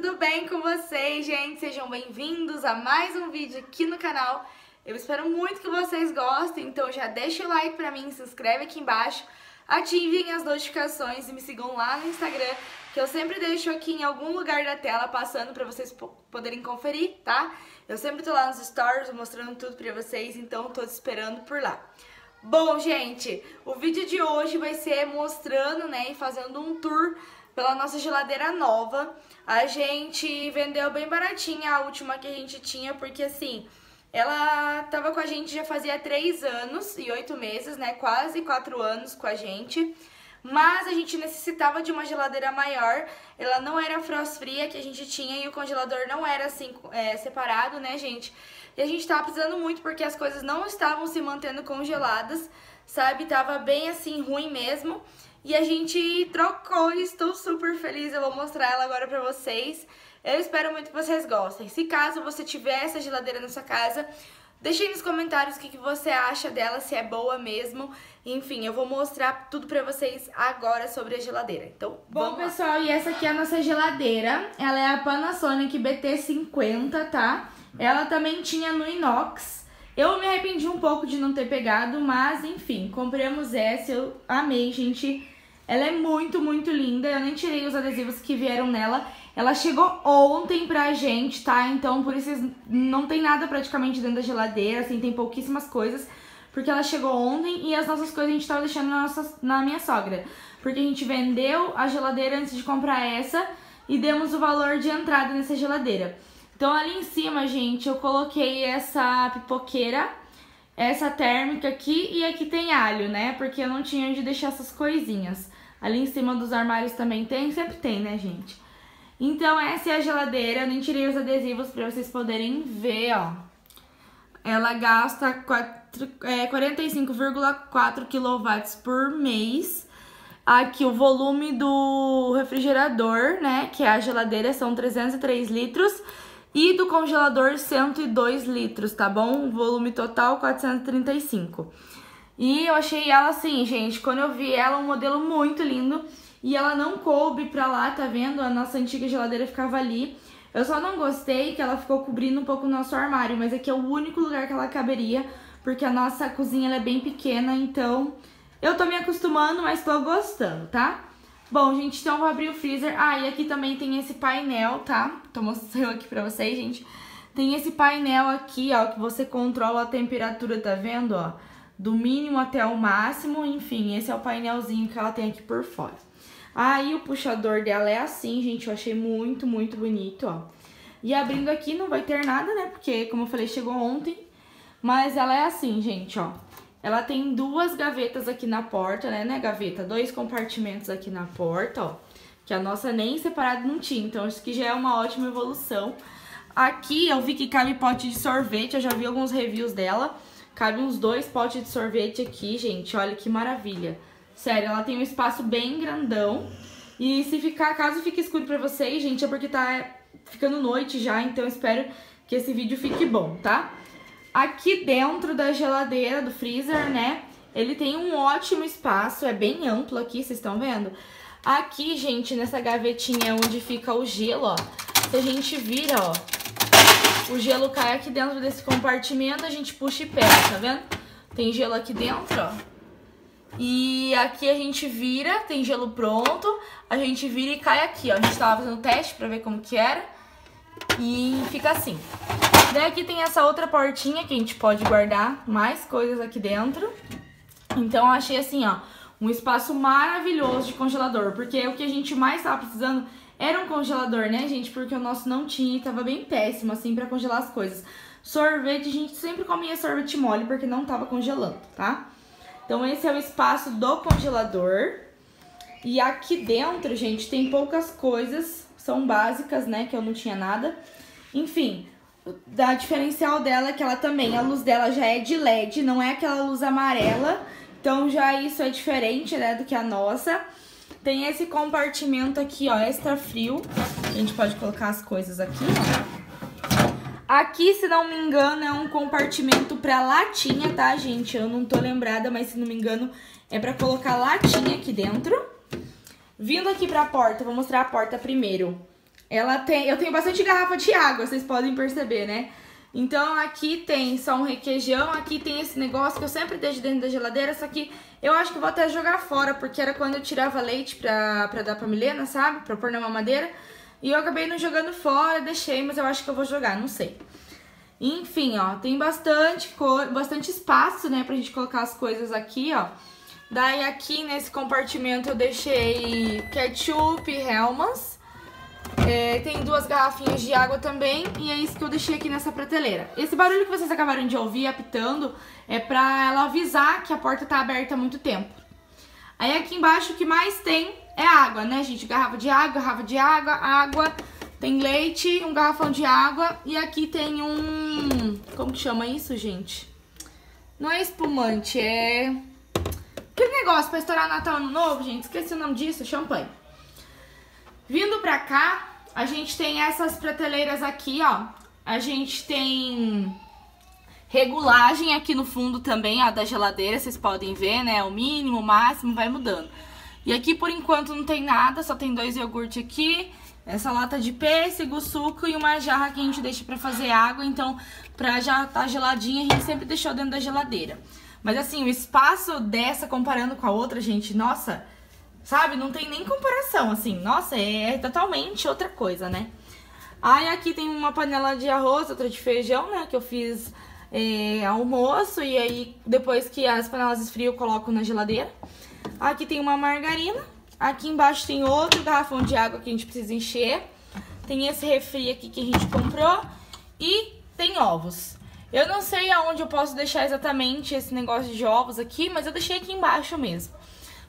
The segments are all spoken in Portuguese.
tudo bem com vocês, gente? Sejam bem-vindos a mais um vídeo aqui no canal. Eu espero muito que vocês gostem, então já deixa o like pra mim, se inscreve aqui embaixo, ativem as notificações e me sigam lá no Instagram, que eu sempre deixo aqui em algum lugar da tela passando pra vocês poderem conferir, tá? Eu sempre tô lá nos stories mostrando tudo pra vocês, então tô esperando por lá. Bom, gente, o vídeo de hoje vai ser mostrando, né, e fazendo um tour pela nossa geladeira nova. A gente vendeu bem baratinha a última que a gente tinha, porque assim, ela tava com a gente já fazia três anos e oito meses, né? Quase quatro anos com a gente. Mas a gente necessitava de uma geladeira maior. Ela não era frost fria que a gente tinha e o congelador não era assim é, separado, né, gente? E a gente tava precisando muito porque as coisas não estavam se mantendo congeladas, sabe? Tava bem assim ruim mesmo. E a gente trocou e estou super feliz, eu vou mostrar ela agora pra vocês. Eu espero muito que vocês gostem. Se caso você tiver essa geladeira na sua casa, deixe aí nos comentários o que, que você acha dela, se é boa mesmo. Enfim, eu vou mostrar tudo pra vocês agora sobre a geladeira. Então, Bom, pessoal, e essa aqui é a nossa geladeira. Ela é a Panasonic BT50, tá? Ela também tinha no inox. Eu me arrependi um pouco de não ter pegado, mas enfim, compramos essa, eu amei, gente. Ela é muito, muito linda, eu nem tirei os adesivos que vieram nela. Ela chegou ontem pra gente, tá? Então, por isso não tem nada praticamente dentro da geladeira, assim, tem pouquíssimas coisas. Porque ela chegou ontem e as nossas coisas a gente tava deixando na, nossa, na minha sogra. Porque a gente vendeu a geladeira antes de comprar essa e demos o valor de entrada nessa geladeira. Então ali em cima, gente, eu coloquei essa pipoqueira, essa térmica aqui e aqui tem alho, né? Porque eu não tinha onde deixar essas coisinhas. Ali em cima dos armários também tem, sempre tem, né, gente? Então essa é a geladeira, eu nem tirei os adesivos pra vocês poderem ver, ó. Ela gasta é, 45,4 kW por mês. Aqui o volume do refrigerador, né, que é a geladeira, são 303 litros. E do congelador 102 litros, tá bom? Volume total 435. E eu achei ela assim, gente, quando eu vi ela, um modelo muito lindo. E ela não coube pra lá, tá vendo? A nossa antiga geladeira ficava ali. Eu só não gostei que ela ficou cobrindo um pouco o nosso armário, mas aqui é o único lugar que ela caberia, porque a nossa cozinha é bem pequena, então eu tô me acostumando, mas tô gostando, tá? Bom, gente, então eu vou abrir o freezer. Ah, e aqui também tem esse painel, tá? Tô mostrando aqui pra vocês, gente. Tem esse painel aqui, ó, que você controla a temperatura, tá vendo, ó? Do mínimo até o máximo, enfim, esse é o painelzinho que ela tem aqui por fora. Aí o puxador dela é assim, gente, eu achei muito, muito bonito, ó. E abrindo aqui não vai ter nada, né, porque, como eu falei, chegou ontem. Mas ela é assim, gente, ó. Ela tem duas gavetas aqui na porta, né, né, gaveta? Dois compartimentos aqui na porta, ó. Que a nossa nem separado não tinha, então isso aqui já é uma ótima evolução. Aqui eu vi que cabe pote de sorvete, eu já vi alguns reviews dela. Cabe uns dois potes de sorvete aqui, gente, olha que maravilha. Sério, ela tem um espaço bem grandão. E se ficar, caso fique escuro pra vocês, gente, é porque tá ficando noite já, então espero que esse vídeo fique bom, tá? Aqui dentro da geladeira, do freezer, né? Ele tem um ótimo espaço, é bem amplo aqui, vocês estão vendo? Aqui, gente, nessa gavetinha onde fica o gelo, ó. Se a gente vira, ó, o gelo cai aqui dentro desse compartimento, a gente puxa e pega, tá vendo? Tem gelo aqui dentro, ó. E aqui a gente vira, tem gelo pronto, a gente vira e cai aqui, ó. A gente tava fazendo teste pra ver como que era. E fica assim. Daí aqui tem essa outra portinha que a gente pode guardar mais coisas aqui dentro. Então eu achei assim, ó, um espaço maravilhoso de congelador, porque o que a gente mais tava precisando era um congelador, né, gente? Porque o nosso não tinha e tava bem péssimo, assim, pra congelar as coisas. Sorvete, a gente sempre comia sorvete mole porque não tava congelando, tá? Então esse é o espaço do congelador. E aqui dentro, gente, tem poucas coisas, são básicas, né, que eu não tinha nada. Enfim, da diferencial dela é que ela também, a luz dela já é de LED, não é aquela luz amarela. Então já isso é diferente, né, do que a nossa. Tem esse compartimento aqui, ó, extra frio. A gente pode colocar as coisas aqui, ó. Aqui, se não me engano, é um compartimento pra latinha, tá, gente? Eu não tô lembrada, mas se não me engano, é pra colocar latinha aqui dentro. Vindo aqui pra porta, vou mostrar a porta primeiro. ela tem, eu tenho bastante garrafa de água, vocês podem perceber, né? Então aqui tem só um requeijão, aqui tem esse negócio que eu sempre deixo dentro da geladeira, só que eu acho que vou até jogar fora, porque era quando eu tirava leite pra, pra dar pra Milena, sabe? Pra pôr na mamadeira. E eu acabei não jogando fora, deixei, mas eu acho que eu vou jogar, não sei. Enfim, ó, tem bastante, bastante espaço, né, pra gente colocar as coisas aqui, ó. Daí aqui nesse compartimento eu deixei ketchup, Hellmann's. É, tem duas garrafinhas de água também e é isso que eu deixei aqui nessa prateleira. Esse barulho que vocês acabaram de ouvir apitando é pra ela avisar que a porta tá aberta há muito tempo. Aí aqui embaixo o que mais tem é água, né, gente? Garrafa de água, garrafa de água, água, tem leite, um garrafão de água e aqui tem um... Como que chama isso, gente? Não é espumante, é... Aquele negócio pra estourar Natal Ano Novo, gente, esqueci o nome disso, champanhe. Vindo pra cá, a gente tem essas prateleiras aqui, ó. A gente tem regulagem aqui no fundo também, ó, da geladeira, vocês podem ver, né? O mínimo, o máximo, vai mudando. E aqui, por enquanto, não tem nada, só tem dois iogurtes aqui, essa lata de pêssego, suco e uma jarra que a gente deixa pra fazer água. Então, pra já tá geladinha, a gente sempre deixou dentro da geladeira. Mas assim, o espaço dessa comparando com a outra, gente, nossa... Sabe? Não tem nem comparação, assim. Nossa, é, é totalmente outra coisa, né? Aí aqui tem uma panela de arroz, outra de feijão, né? Que eu fiz é, almoço e aí depois que as panelas esfriam eu coloco na geladeira. Aqui tem uma margarina. Aqui embaixo tem outro garrafão de água que a gente precisa encher. Tem esse refri aqui que a gente comprou. E tem ovos. Eu não sei aonde eu posso deixar exatamente esse negócio de ovos aqui, mas eu deixei aqui embaixo mesmo.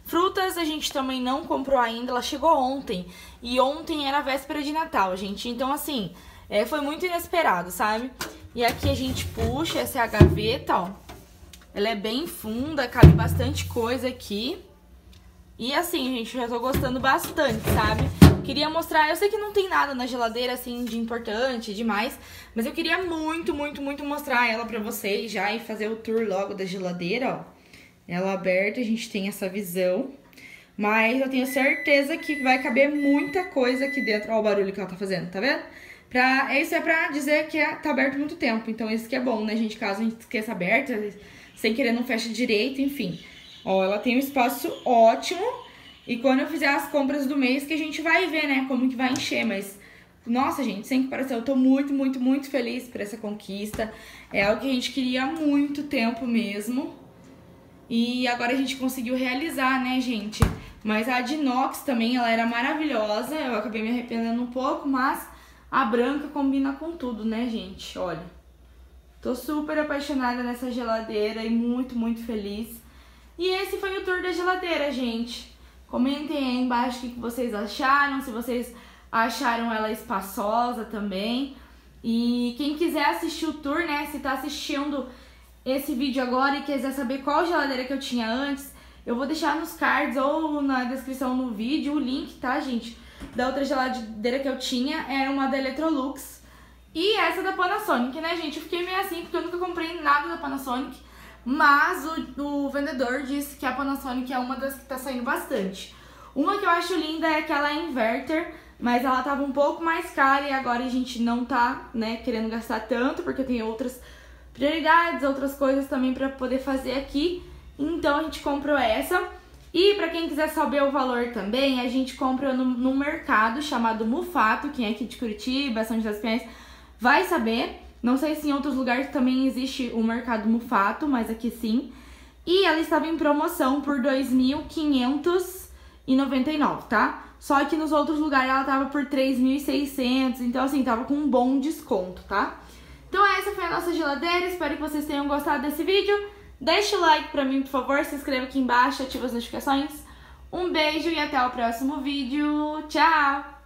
Frutas a gente também não comprou ainda, ela chegou ontem. E ontem era véspera de Natal, gente. Então, assim, é, foi muito inesperado, sabe? E aqui a gente puxa, essa é a gaveta, ó. Ela é bem funda, cabe bastante coisa aqui. E assim, gente, já tô gostando bastante, sabe? Queria mostrar, eu sei que não tem nada na geladeira, assim, de importante, demais. Mas eu queria muito, muito, muito mostrar ela pra vocês já e fazer o tour logo da geladeira, ó ela aberta, a gente tem essa visão. Mas eu tenho certeza que vai caber muita coisa aqui dentro. Olha o barulho que ela tá fazendo, tá vendo? Pra, isso é pra dizer que é, tá aberto muito tempo. Então isso que é bom, né, gente? Caso a gente esqueça aberta, sem querer não fecha direito, enfim. Ó, ela tem um espaço ótimo. E quando eu fizer as compras do mês, que a gente vai ver, né, como que vai encher. Mas, nossa, gente, sem comparação, eu tô muito, muito, muito feliz por essa conquista. É algo que a gente queria há muito tempo mesmo. E agora a gente conseguiu realizar, né, gente? Mas a de inox também, ela era maravilhosa. Eu acabei me arrependendo um pouco, mas a branca combina com tudo, né, gente? Olha. Tô super apaixonada nessa geladeira e muito, muito feliz. E esse foi o tour da geladeira, gente. Comentem aí embaixo o que vocês acharam, se vocês acharam ela espaçosa também. E quem quiser assistir o tour, né, se tá assistindo esse vídeo agora e quiser saber qual geladeira que eu tinha antes, eu vou deixar nos cards ou na descrição no vídeo o link, tá, gente? Da outra geladeira que eu tinha, era uma da Electrolux. E essa da Panasonic, né, gente? Eu fiquei meio assim, porque eu nunca comprei nada da Panasonic. Mas o, o vendedor disse que a Panasonic é uma das que tá saindo bastante. Uma que eu acho linda é aquela inverter, mas ela tava um pouco mais cara e agora a gente não tá, né, querendo gastar tanto, porque tem outras prioridades, outras coisas também para poder fazer aqui. Então a gente comprou essa. E para quem quiser saber o valor também, a gente compra no, mercado chamado Mufato, quem é aqui de Curitiba, São José dos Pinhais, vai saber. Não sei se em outros lugares também existe o mercado Mufato, mas aqui sim. E ela estava em promoção por R$ 2.599, tá? Só que nos outros lugares ela tava por 3.600, então assim, tava com um bom desconto, tá? Então essa foi a nossa geladeira, espero que vocês tenham gostado desse vídeo. Deixe o like pra mim, por favor, se inscreva aqui embaixo, ative as notificações. Um beijo e até o próximo vídeo. Tchau!